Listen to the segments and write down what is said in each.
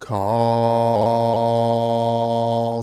Call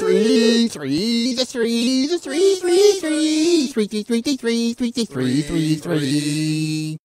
three three the three the three three three three three three three three three three three three